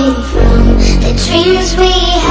from the dreams we had.